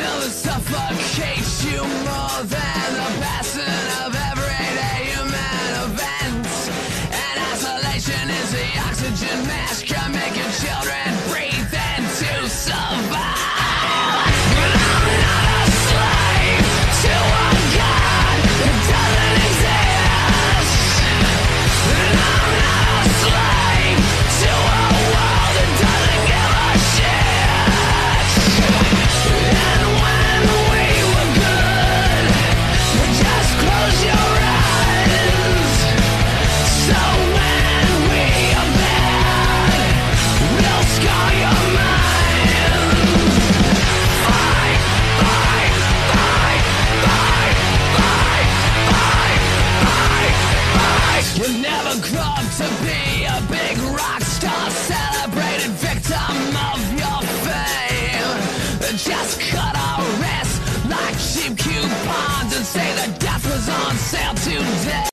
Another that suffocates you. To be